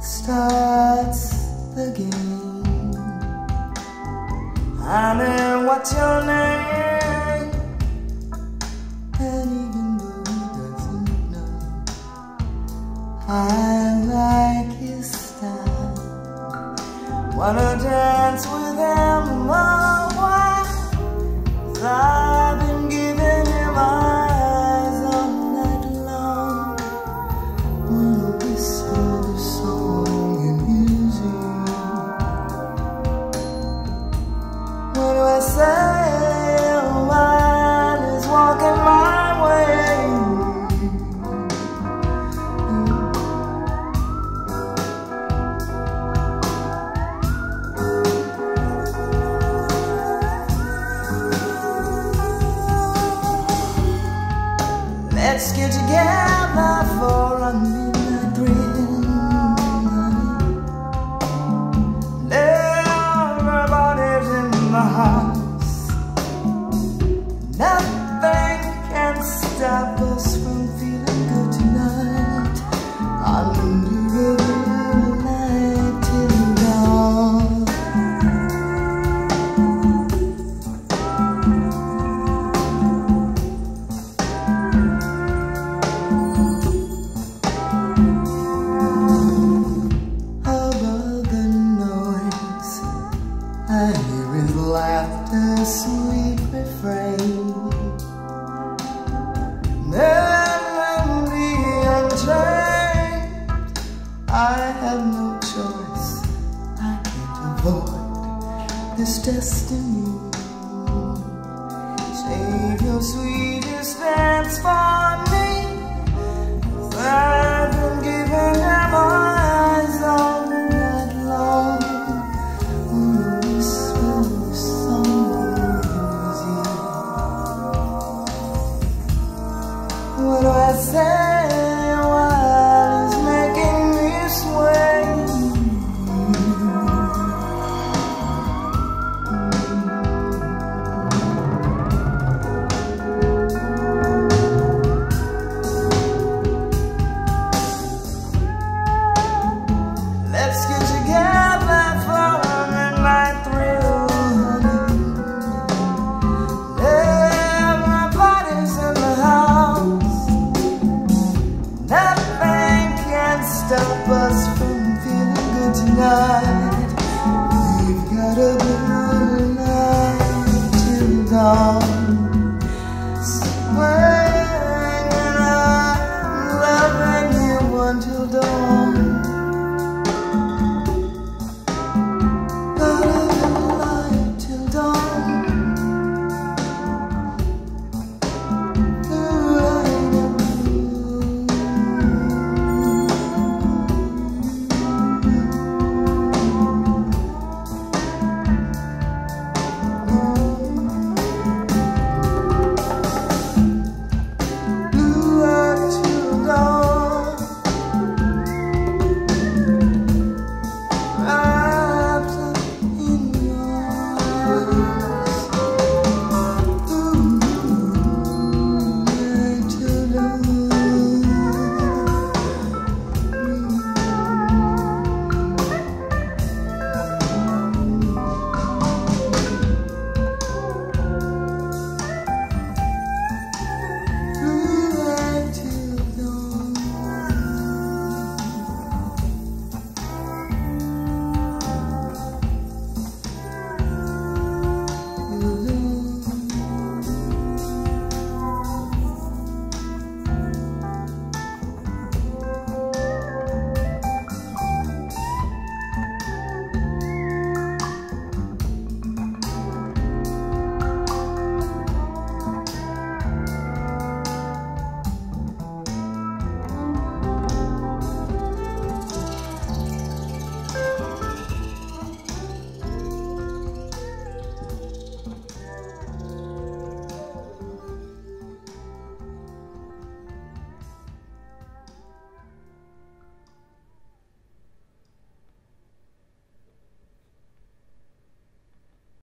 starts the game. I know what's your name, and even though he doesn't know, I like his style. Wanna dance with him, oh The Let's get together laughter, sweet refrain. Melody unchained. I have no choice. I can't avoid this destiny.